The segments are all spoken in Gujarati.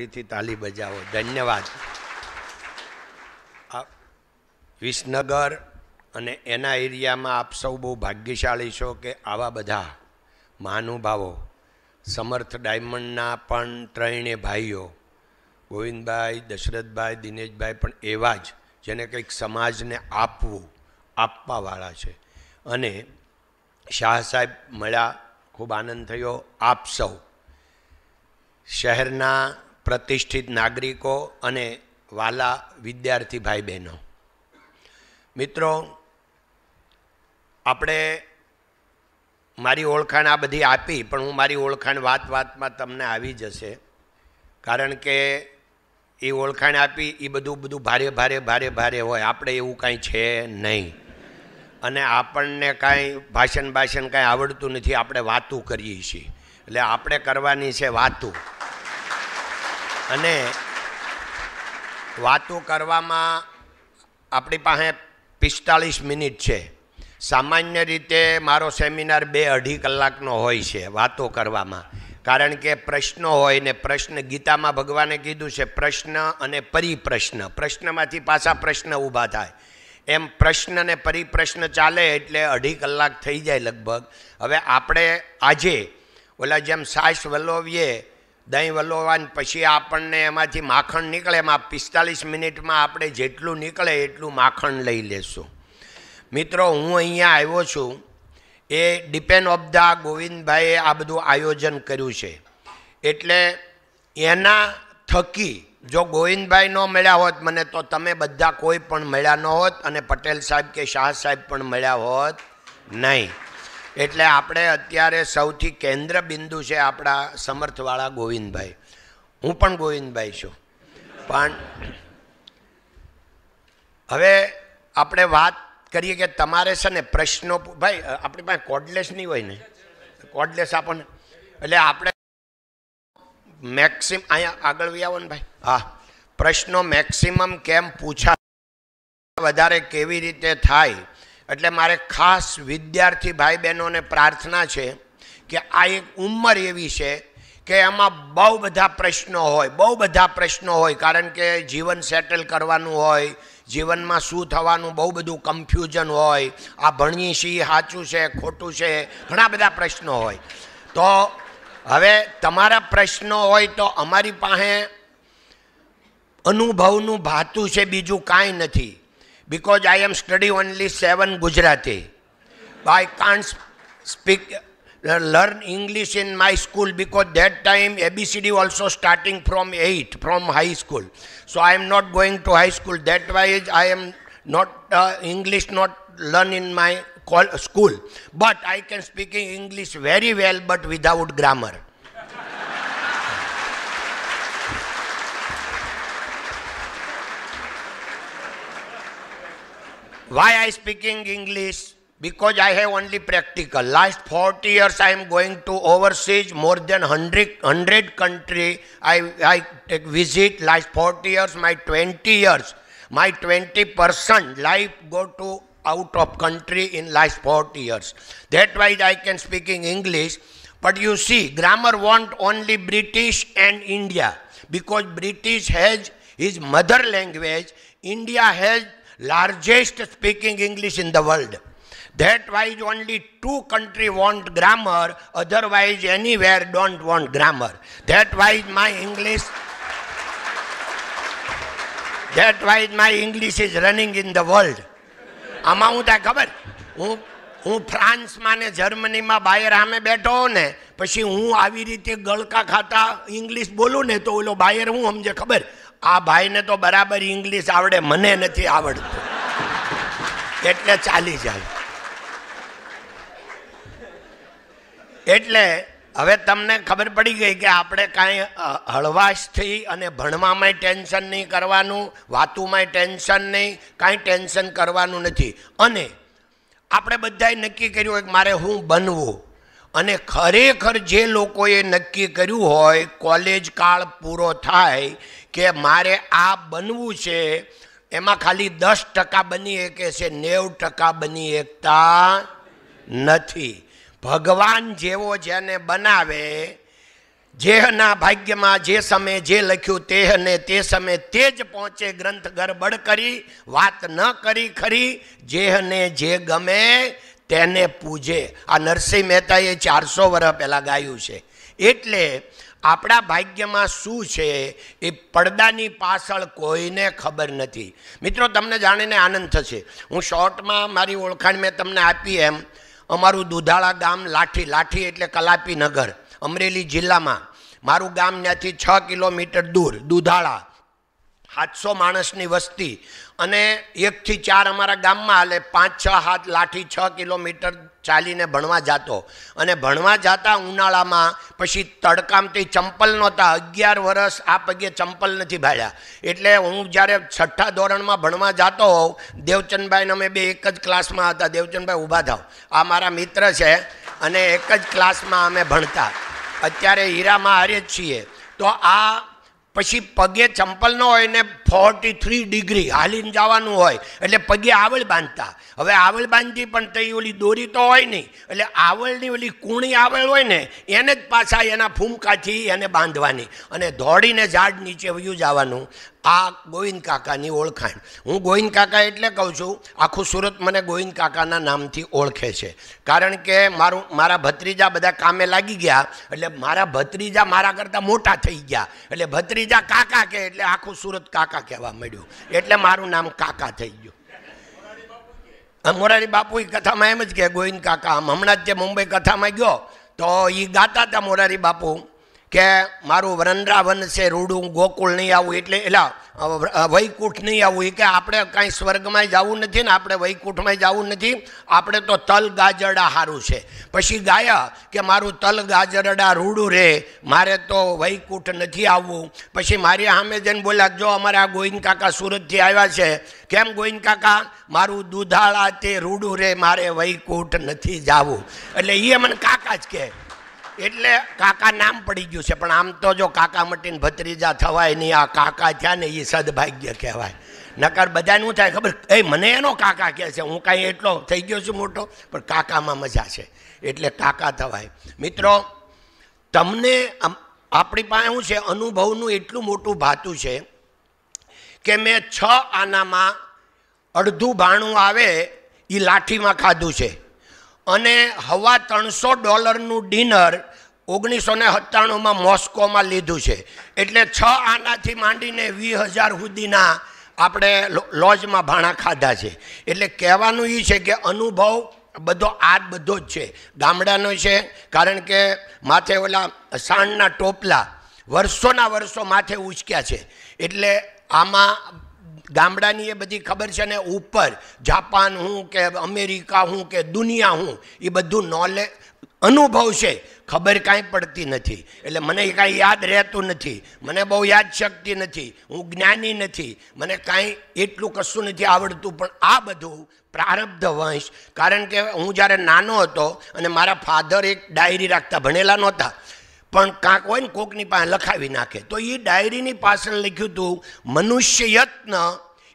ફરીથી તાલી બજાવો. ધન્યવાદ. વિસનગર અને એના એરિયામાં આપ સૌ બહુ ભાગ્યશાળી છો કે આવા બધા મહાનુભાવો, સમર્થ ડાયમંડના પણ ત્રણેય ભાઈઓ, ગોવિંદભાઈ, દશરથભાઈ, દિનેશભાઈ પણ એવા જ જેને કંઈક સમાજને આપવું, આપવાવાળા છે. અને શાહ સાહેબ મળ્યા, ખૂબ આનંદ થયો. આપ સૌ શહેરના પ્રતિષ્ઠિત નાગરિકો અને વાલા વિદ્યાર્થી ભાઈ બહેનો મિત્રો, આપણે મારી ઓળખાણ આ બધી આપી, પણ હું મારી ઓળખાણ વાત વાતમાં તમને આવી જશે. કારણ કે એ ઓળખાણ આપી, એ બધું બધું ભારે ભારે ભારે ભારે હોય. આપણે એવું કાંઈ છે નહીં. અને આપણને કાંઈ ભાષણ ભાષણ કાંઈ આવડતું નથી. આપણે વાતું કરીએ છીએ. એટલે આપણે કરવાની છે વાતું. અને વાતો કરવામાં આપણી પાસે પિસ્તાળીસ મિનિટ છે. સામાન્ય રીતે મારો સેમિનાર બે અઢી કલાકનો હોય છે વાતો કરવામાં. કારણ કે પ્રશ્નો હોય ને પ્રશ્ન ગીતામાં ભગવાને કીધું છે, પ્રશ્ન અને પરિપ્રશ્ન. પ્રશ્નમાંથી પાછા પ્રશ્ન ઊભા થાય. એમ પ્રશ્ન ને પરિપ્રશ્ન ચાલે એટલે અઢી કલાક થઈ જાય લગભગ. હવે આપણે આજે ઓલા જેમ સાસ વલોવીએ દહીં વલોવાન પછી આપણને એમાંથી માખણ નીકળે. એમાં પિસ્તાલીસ મિનિટમાં આપણે જેટલું નીકળે એટલું માખણ લઈ લેશું. મિત્રો, હું અહીંયા આવ્યો છું. એ ડિપેન્ડ ઓફ ધ ગોવિંદભાઈએ આ બધું આયોજન કર્યું છે. એટલે એના થકી જો ગોવિંદભાઈ ન મળ્યા હોત, મને તો તમે બધા કોઈ પણ મળ્યા ન હોત અને પટેલ સાહેબ કે શાહ સાહેબ પણ મળ્યા હોત નહીં. એટલે આપણે અત્યારે સૌથી કેન્દ્ર બિંદુ છે આપણા સમર્થવાળા ગોવિંદભાઈ. હું પણ ગોવિંદભાઈ છું. પણ હવે આપણે વાત કરીએ કે તમારે છે ને પ્રશ્નો ભાઈ આપણી પાસે કોડલેસ નહીં હોય ને? કોડલેસ આપણને, એટલે આપણે મેક્સિમ અહીંયા આગળ વી આવો ને ભાઈ. હા, પ્રશ્નો મેક્સિમમ કેમ પૂછા વધારે કેવી રીતે થાય? એટલે મારે ખાસ વિદ્યાર્થી ભાઈ બહેનોને પ્રાર્થના છે કે આ એક ઉંમર એવી છે કે એમાં બહુ બધા પ્રશ્નો હોય, બહુ બધા પ્રશ્નો હોય, કારણ કે જીવન સેટલ કરવાનું હોય, જીવનમાં શું થવાનું, બહુ બધું કન્ફ્યુઝન હોય, આ ભણીએ છીએ સાચું છે, ખોટું છે, ઘણા બધા પ્રશ્નો હોય. તો હવે તમારા પ્રશ્નો હોય તો અમારી પાસે અનુભવનું ભાતું છે, બીજું કાંઈ નથી. Because I am study only seven Gujarati. I can't speak, uh, learn English in my school because that time ABCD also starting from eight from high school. So I am not going to high school. That why I am not uh, English not learn in my school. But I can speaking English very well, but without grammar. Why I speaking English? Because I have only practical. Last 40 years I am going to overseas more than 100, 100 country. I, I take visit last 40 years, my 20 years, my 20% life go to out of country in last 40 years. That why I can speaking English. But you see, grammar want only British and India. Because British has his mother language, India has largest speaking English in the world. That why only two country want grammar, otherwise anywhere don't want grammar. That why my English that why my English is running in the world. આમાં હું ત્યાં ખબર હું હું ફ્રાન્સમાં ને જર્મનીમાં બાયર સામે બેઠો ને પછી હું આવી રીતે ગળકા ખાતા ઇંગ્લિશ બોલું ને તો ઓલો બાયર હું સમજે ખબર આ ભાઈને તો બરાબર ઇંગ્લિશ આવડે મને નથી આવડતું એટલે ચાલી જાય. એટલે હવે તમને ખબર પડી ગઈ કે આપણે કાંઈ હળવાશથી અને ભણવામાંય ટેન્શન નહીં કરવાનું, વાતુમાંય ટેન્શન નહીં, કાંઈ ટેન્શન કરવાનું નથી. અને આપણે બધાએ નક્કી કર્યું હોય કે મારે હું બનવું. અને ખરેખર જે લોકોએ નક્કી કર્યું હોય, કોલેજ કાળ પૂરો થાય કે મારે આ બનવું છે એમાં ખાલી દસ ટકા બની શકે છે, નેવ ટકા બની એકતા નથી. ભગવાન જેવો જેને બનાવે જેહના ભાગ્યમાં જે સમયે જે લખ્યું તે ને તે સમયે તે જ પહોંચે ગ્રંથ ગરબડ કરી, વાત ન કરી ખરી જેહને જે ગમે તેને પૂજે. આ નરસિંહ મહેતાએ ચારસો વર્ષ પહેલાં ગાયું છે. એટલે આપણા ભાગ્યમાં શું છે એ પડદાની પાછળ કોઈને ખબર નથી. મિત્રો, તમને જાણીને આનંદ થશે. હું શોર્ટમાં મારી ઓળખાણ મેં તમને આપી એમ. અમારું દુધાળા ગામ લાઠી લાઠી એટલે કલાપી નગર અમરેલી જિલ્લામાં. મારું ગામ ત્યાંથી છ કિલોમીટર દૂર, દુધાળા. સાતસો માણસની વસ્તી. અને એકથી ચાર અમારા ગામમાં હાલે, પાંચ, છ હાથ લાઠી, છ કિલોમીટર ચાલીને ભણવા જતો. અને ભણવા જતા ઉનાળામાં પછી તડકામથી ચંપલ નહોતા. અગિયાર વર્ષ આ પગે ચંપલ નથી ભાળ્યા એટલે હું જ્યારે છઠ્ઠા ધોરણમાં ભણવા જતો હોઉં, દેવચંદભાઈને અમે બે એક જ ક્લાસમાં હતા. દેવચંદભાઈ ઊભા થાવ. આ મારા મિત્ર છે અને એક જ ક્લાસમાં અમે ભણતા. અત્યારે હીરામાં હારે જ છીએ. તો આ પછી પગે ચંપલ ન હોય ને ફોર્ટી થ્રી ડિગ્રી હાલીને જવાનું હોય, એટલે પગે આવળ બાંધતા. હવે આવળ બાંધતી પણ તે ઓલી દોરી તો હોય નહીં એટલે આવળની ઓલી કૂણી આવળ હોય ને, એને જ પાછા એના ફૂમકાથી એને બાંધવાની અને દોડીને ઝાડ નીચે વયું જવાનું. આ ગોવિંદ કાકાની ઓળખાણ. હું ગોવિંદ કાકા એટલે કહું છું, આખું સુરત મને ગોવિંદ કાકાના નામથી ઓળખે છે. કારણ કે મારું, મારા ભત્રીજા બધા કામે લાગી ગયા, એટલે મારા ભત્રીજા મારા કરતાં મોટા થઈ ગયા. એટલે ભત્રીજા કાકા કે, એટલે આખું સુરત કાકા કહેવા મળ્યું એટલે મારું નામ કાકા થઈ ગયું. મોરારી બાપુ એ કથામાં એમ જ કે ગોવિંદ કાકા, આમ હમણાં જ જે મુંબઈ કથામાં ગયો, તો એ ગાતા હતા મોરારી બાપુ. કે મારું વરંદ્રાવન છે, રૂડું ગોકુળ નહીં આવું, એટલે એલા વૈકુંઠ નહીં આવું, એ કે આપણે કાંઈ સ્વર્ગમાં જવું નથી ને આપણે વૈકુંઠમાં જવું નથી, આપણે તો તલ ગાજરડા સારું છે. પછી ગાયા કે મારું તલ ગાજરડા રૂડું રે, મારે તો વૈકુંઠ નથી આવવું. પછી મારી સામે જઈને બોલ્યા, જો અમારે ગોવિંદ કાકા સુરતથી આવ્યા છે, કેમ ગોવિંદ કાકા? મારું દુધાળા તે રૂડું રે, મારે વૈકુંઠ નથી જવું. એટલે એ મને કાકા જ કહે. એટલે કાકા નામ પડી ગયું છે, પણ આમ તો જો કાકા મટીને ભત્રીજા થવાય નહીં, આ કાકા થયા ને એ સદભાગ્ય કહેવાય. નકર બધાને શું થાય ખબર, એ, મને એનો કાકા કહે છે, હું કાંઈ એટલો થઈ ગયો છું મોટો, પણ કાકામાં મજા છે. એટલે કાકા થવાય. મિત્રો, તમને આપણી પાસે શું છે, અનુભવનું એટલું મોટું ભાતું છે કે મેં છ આનામાં અડધું ભાણું આવે એ લાઠીમાં ખાધું છે. અને હવા ત્રણસો ડોલરનું ડિનર ઓગણીસો ને સત્તાણુંમાં મોસ્કોમાં લીધું છે. એટલે છ આનાથી માંડીને વીસ હજાર સુધીના આપણે લોજમાં ભાણા ખાધા છે. એટલે કહેવાનું એ છે કે અનુભવ બધો આ બધો જ છે. ગામડાનો છે, કારણ કે માથે ઓલા સાણના ટોપલા વર્ષોના વર્ષો માથે ઉચક્યા છે. એટલે આમાં ગામડાની એ બધી ખબર છે ને ઉપર જાપાન હું કે અમેરિકા હું કે દુનિયા હું, એ બધું નોલેજ અનુભવ છે. ખબર કાંઈ પડતી નથી. એટલે મને કાંઈ યાદ રહેતું નથી. મને બહુ યાદ શક્તિ નથી. હું જ્ઞાની નથી. મને કાંઈ એટલું કશું નથી આવડતું. પણ આ બધું પ્રારબ્ધ વંશ, કારણ કે હું જ્યારે નાનો હતો અને મારા ફાધર એક ડાયરી રાખતા ભણેલા નહોતા પણ કાંક હોય ને કોકની પાસે લખાવી નાખે. તો એ ડાયરીની પાછળ લખ્યું હતું મનુષ્ય યત્ન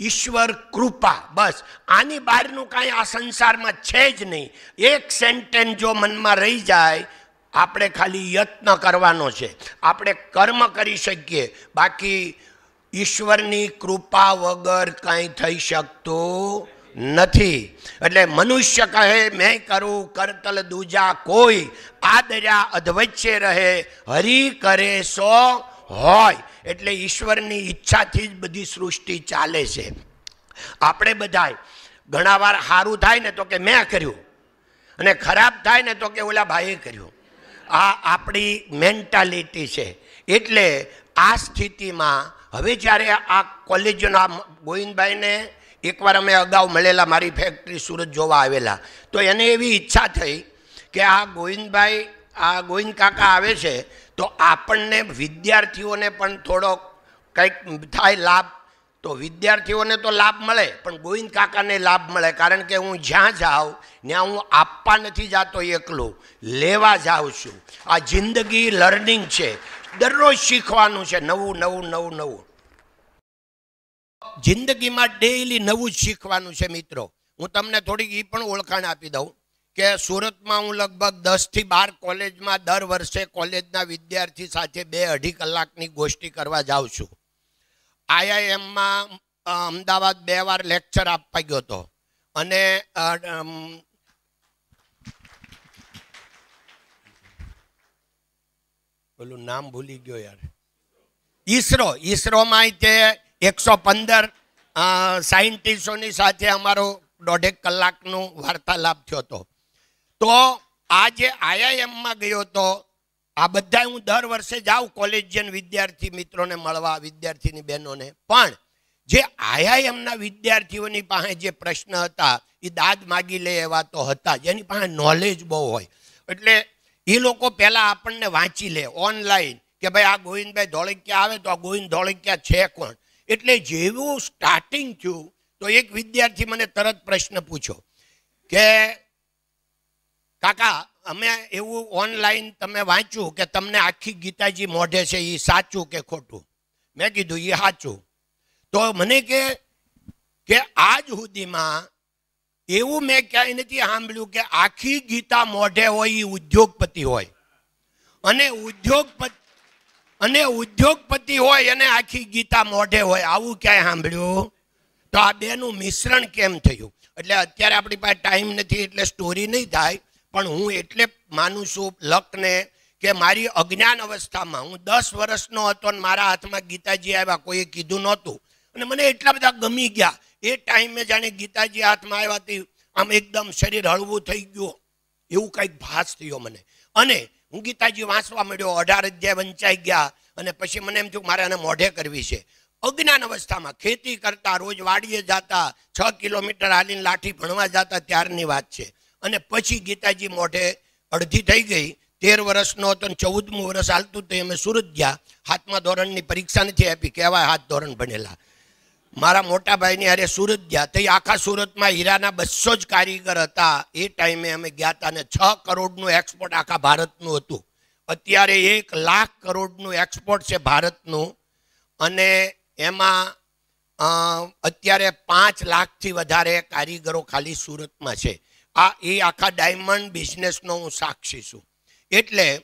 ઈશ્વર કૃપા. બસ. આની બહારનું કાંઈ આ સંસારમાં છે જ નહીં. એક સેન્ટેન્સ જો મનમાં રહી જાય, આપણે ખાલી યત્ન કરવાનો છે. આપણે કર્મ કરી શકીએ. બાકી ઈશ્વરની કૃપા વગર કાંઈ થઈ શકતું નથી. એટલે મનુષ્ય કહે, મેં કરું કરતલ દૂજા કોઈ આ દરિયા અધવચ્ચે રહે, હરી કરે સો હોય. એટલે ઈશ્વરની ઈચ્છાથી જ બધી સૃષ્ટિ ચાલે છે. આપણે બધાય ઘણા વાર સારું થાય ને તો કે મેં કર્યું. અને ખરાબ થાય ને તો કે ઓલા ભાઈએ કર્યું. આ આપણી મેન્ટાલિટી છે. એટલે આ સ્થિતિમાં હવે જ્યારે આ કોલેજના ગોવિંદભાઈને એકવાર અમે અગાઉ મળેલા મારી ફેક્ટરી સુરત જોવા આવેલા. તો એને એવી ઈચ્છા થઈ કે આ ગોવિંદભાઈ, આ ગોવિંદ કાકા આવે છે, તો આપણને વિદ્યાર્થીઓને પણ થોડો કંઈક થાય લાભ. તો વિદ્યાર્થીઓને તો લાભ મળે, પણ ગોવિંદ કાકાને લાભ મળે. કારણ કે હું જ્યાં જાઉં, ત્યાં હું આપવા નથી જતો એકલો. લેવા જાઉં છું. આ જિંદગી લર્નિંગ છે. દરરોજ શીખવાનું છે. નવું નવું નવું નવું. જિંદગીમાં ડેઈલી નવું જ શીખવાનું છે મિત્રો. હું તમને થોડીક એ પણ ઓળખાણ આપી દઉં કે સુરતમાં હું લગભગ દસથી બાર કોલેજમાં દર વર્ષે કોલેજના વિદ્યાર્થી સાથે બે અઢી કલાકની ગોષ્ઠી કરવા જાઉં છું. આઈઆઈએમમાં અમદાવાદ બે વાર લેક્ચર આપવા ગયો હતો. અને પેલું નામ ભૂલી ગયો યાર. ઈસરો, ઈસરોમાં તે એકસો પંદર સાયન્ટિસ્ટોની સાથે અમારો દોઢેક કલાકનો વાર્તાલાપ થયો હતો. તો આ જે આઈઆઈએમમાં ગયો હતો, આ બધા હું દર વર્ષે જાઉં કોલેજિયન વિદ્યાર્થી મિત્રોને મળવા, વિદ્યાર્થીની બહેનોને. પણ જે આઈઆઈએમના વિદ્યાર્થીઓની પાસે જે પ્રશ્ન હતા એ દાદ માગી લે એવા તો હતા જેની પાસે નોલેજ બહુ હોય. એટલે એ લોકો પહેલાં આપણને વાંચી લે ઓનલાઈન કે ભાઈ આ ગોવિંદભાઈ ધોળકિયા આવે તો આ ગોવિંદ ધોળકિયા છે કોણ? એટલે જેવું સ્ટાર્ટિંગ થયું, તો એક વિદ્યાર્થી મને તરત પ્રશ્ન પૂછ્યો કે, કાકા, અમે એવું ઓનલાઈન તમે વાંચ્યું કે તમને આખી ગીતાજી મોઢે છે એ સાચું કે ખોટું? મેં કીધું એ સાચું તો મને કે કે આજ સુધીમાં એવું મેં ક્યાંય નથી સાંભળ્યું કે આખી ગીતા મોઢે હોય એ ઉદ્યોગપતિ હોય. અને ઉદ્યોગપતિ અને ઉદ્યોગપતિ હોય એને આખી ગીતા મોઢે હોય, આવું ક્યાંય સાંભળ્યું? તો આ બેનું મિશ્રણ કેમ થયું? એટલે અત્યારે આપણી પાસે ટાઈમ નથી, એટલે સ્ટોરી નહીં થાય, પણ હું એટલે માનું છું લકને કે મારી અજ્ઞાન અવસ્થામાં, હું દસ વર્ષનો હતો અને મારા હાથમાં ગીતાજી આવ્યા, કોઈએ કીધું નહોતું. અને મને એટલા બધા ગમી ગયા. એ ટાઈમે જાણે ગીતાજી હાથમાં આવ્યાથી આમ એકદમ શરીર હળવું થઈ ગયું. એવું કંઈક ભાસ થયો મને. અને હું ગીતાજી વાંચવા મળ્યો અઢાર અધ્યાય વંચાઈ ગયા અને પછી મને એમ થયું મારે આને મોઢે કરવી છે. અજ્ઞાન અવસ્થામાં ખેતી કરતા, રોજ વાડીએ જતા, છ કિલોમીટર હાલીને લાઠી ભણવા જતા ત્યારની વાત છે. અને પછી ગીતાજી મોઢે અડધી થઈ ગઈ, તેર વર્ષનો હતો અને ચૌદમું વર્ષ હાલતું તો અમે સુરત ગયા. હાથમાં ધોરણની પરીક્ષા નથી આપી કહેવાય હાથ ધોરણ ભણેલા. મારા મોટા ભાઈની હારે સુરત ગયા. તો આખા સુરતમાં હીરાના બસો જ કારીગર હતા. એ ટાઈમે અમે ગયા હતા અને છ કરોડનું એક્સપોર્ટ આખા ભારતનું હતું. અત્યારે એક લાખ કરોડનું એક્સપોર્ટ છે ભારતનું. અને એમાં અત્યારે પાંચ લાખથી વધારે કારીગરો ખાલી સુરતમાં છે. આ, એ આખા ડાયમંડ બિઝનેસનો હું સાક્ષી છું. એટલે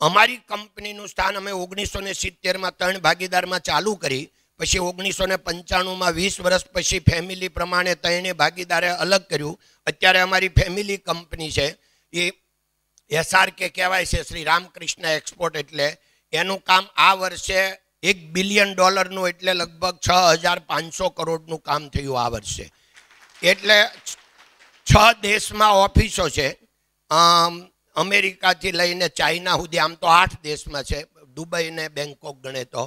અમારી કંપનીનું સ્થાન અમે ઓગણીસો ને સિત્તેરમાં ત્રણ ભાગીદારમાં ચાલુ કરી. પછી ઓગણીસો ને પંચાણુંમાં વીસ વર્ષ પછી ફેમિલી પ્રમાણે ત્રણે ભાગીદારે અલગ કર્યું. અત્યારે અમારી ફેમિલી કંપની છે. એ એસઆર કે કહેવાય છે, શ્રી રામકૃષ્ણ એક્સપોર્ટ એટલે. એનું કામ આ વર્ષે એક બિલિયન ડોલરનું એટલે લગભગ છ હજાર પાંચસો કરોડનું કામ થયું આ વર્ષે. એટલે છ દેશમાં ઓફિસો છે. અમેરિકાથી લઈને ચાઇના સુધી, આમ તો આઠ દેશમાં છે. દુબઈ ને બેંકોક ગણે તો.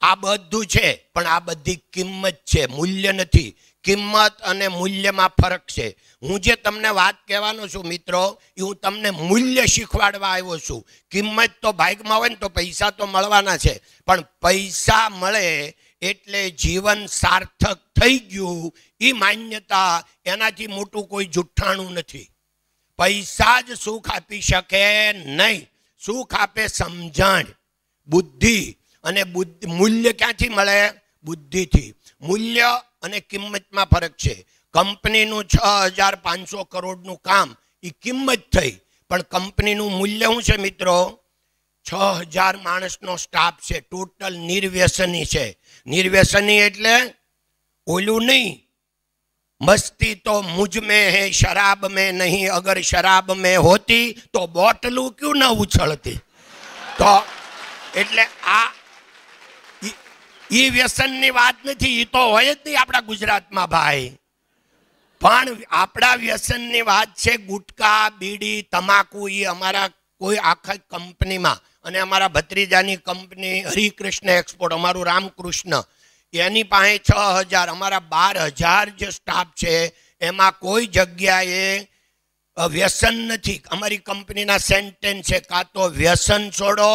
આ બધું છે, પણ આ બધી કિંમત છે, મૂલ્ય નથી. કિંમત અને મૂલ્યમાં ફરક છે. હું જે તમને વાત કહેવાનો છું મિત્રો, એ હું તમને મૂલ્ય શીખવાડવા આવ્યો છું. કિંમત તો ભાગમાં હોય ને તો પૈસા તો મળવાના છે, પણ પૈસા મળે એટલે જીવન સાર્થક થઈ ગયું એ માન્યતા એનાથી મોટું કોઈ જુઠ્ઠાણું નથી. પૈસા જ સુખ આપી શકે નહીં. સુખ આપે સમજણ, બુદ્ધિ અને બુદ્ધિ મૂલ્ય ક્યાંથી મળે? બુદ્ધિથી. મૂલ્ય અને કિંમતમાં ફરક છે. કંપનીનું છ હજાર પાંચસો કરોડનું કામ એ કિંમત થઈ. પણ કંપનીનું મૂલ્ય શું છે મિત્રો? છ હજાર માણસનો સ્ટાફ છે. ટોટલ નિર્વ્યસની છે. નિર્વ્યસની એટલે ઓલું નહીં. મસ્તી તો મુજ મેં હે, શરાબ મેં નહીં. અગર શરાબ મેં હોતી તો બોટલું ક્યું ન ઉછળતી? તો એટલે આ ઈ વ્યસનની વાત નથી એ તો હોય જ નહીં આપણા ગુજરાતમાં ભાઈ. પણ આપણા વ્યસનની વાત છે, ગુટકા, બીડી, તમાકુ એ અમારા કોઈ આખા કંપનીમાં અને અમારા ભત્રીજાની કંપની હરિકૃષ્ણ એક્સપોર્ટ અમારું રામકૃષ્ણ. એની પાસે છ હજાર, અમારા બાર હજાર જે સ્ટાફ છે, એમાં કોઈ જગ્યાએ વ્યસન નથી. અમારી કંપનીના સેન્ટેન્સ છે, કાં તો વ્યસન છોડો,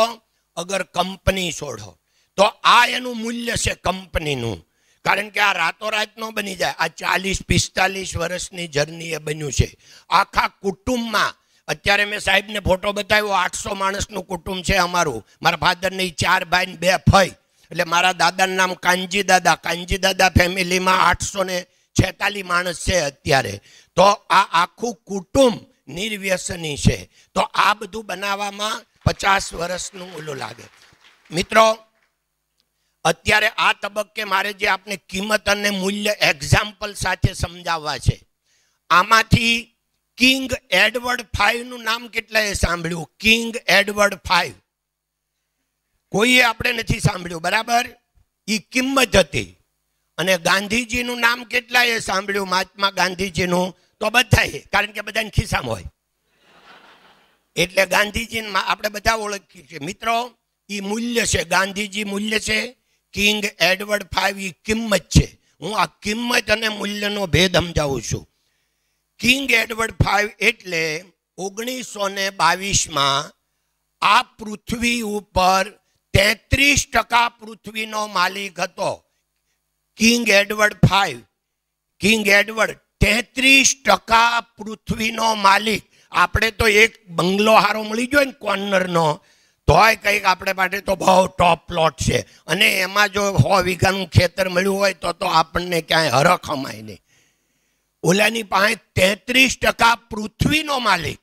અગર કંપની છોડો. તો આ એનું મૂલ્ય છે કંપનીનું. કારણ કે આ રાતોરાત ન બની જાય. આ ચાલીસ, પિસ્તાલીસ વર્ષની જર્ની એ બન્યું છે. આખા કુટુંબમાં, અત્યારે મેં સાહેબને ફોટો બતાવ્યો, આઠસો માણસનું કુટુંબ છે અમારું. મારા ફાધરની ચાર ભાઈ બે ફઈ. એટલે મારા દાદાનું નામ કાનજી દાદા. કાનજી દાદા ફેમિલીમાં આઠસો ને છેતાલીસ માણસ છે અત્યારે. તો આ આખું કુટુંબ નિર્વ્યસની છે. તો આ બધું બનાવવામાં પચાસ વર્ષનું ઓલું લાગે. મિત્રો અત્યારે આ તબક્કે મારે જે આપને કિંમત અને મૂલ્ય એક્ઝામ્પલ સાથે સમજાવવા છે, આમાંથી કિંગ એડવર્ડ ફાઈવનું નામ કેટલાએ સાંભળ્યું? કિંગ એડવર્ડ ફાઈવ કોઈએ આપણે નથી સાંભળ્યું, બરાબર? એ કિંમત હતી. અને ગાંધીજીનું નામ કેટલાએ સાંભળ્યું? મહાત્મા ગાંધીજીનું? તો બધાએ, કારણ કે બધાને ખિસ્સામાં હોય. એટલે ગાંધીજી આપણે બધા ઓળખીએ છીએ. મિત્રો એ મૂલ્ય છે, ગાંધીજી મૂલ્ય છે કિંગ એડવર્ડ ફાઈવ એ કિંમત છે. હું આ કિંમત અને મૂલ્યનો ભેદ સમજાવું છું. કિંગ એડવર્ડ ફાઈવ એટલે ઓગણીસો ને બાવીસમાં આ પૃથ્વી ઉપર તેત્રીસ ટકા પૃથ્વીનો માલિક હતો. King Edward five, king Edward તેત્રીસ ટકા પૃથ્વીનો માલિક. આપણે તો એક બંગલો હારો મળી ગયો ને કોર્નરનો તોય કંઈક આપણે માટે તો બહુ ટોપ પ્લોટ છે. અને એમાં જો સો વીઘાનું ખેતર મળ્યું હોય તો તો આપણને ક્યાંય હરખ અમાય નહીં. ઓલાની પાસે તેત્રીસ ટકા પૃથ્વીનો માલિક.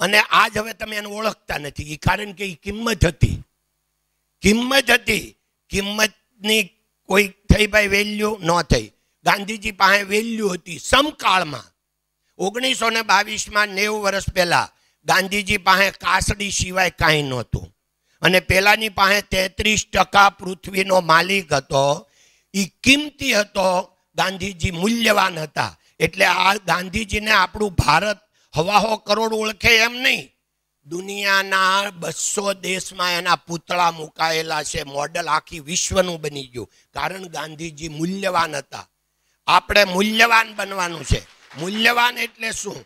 અને આજ હવે તમે એને ઓળખતા નથી. એ કારણ કે એ કિંમત હતી. કિંમત હતી. કિંમતની કોઈ થઈ ભાઈ વેલ્યુ ન થઈ. ગાંધીજી પાસે વેલ્યુ હતી સમકાળમાં. ઓગણીસો ને બાવીસમાં નેવું વર્ષ પહેલા ગાંધીજી પાસે કાસડી સિવાય કાંઈ નહોતું. અને પેલાની પાસે તેત્રીસ ટકા પૃથ્વીનો માલિક હતો. એ કિંમતી હતો, ગાંધીજી મૂલ્યવાન હતા. એટલે આ ગાંધીજીને આપણું ભારત હવાહો કરોડ ઓળખે એમ નહીં. દુનિયાના બસો દેશમાં એના પૂતળા મુકાયેલા છે, મોડલ આખી વિશ્વનું બની ગયું. કારણ ગાંધીજી મૂલ્યવાન હતા. આપણે મૂલ્યવાન બનવાનું છે. મૂલ્યવાન એટલે શું?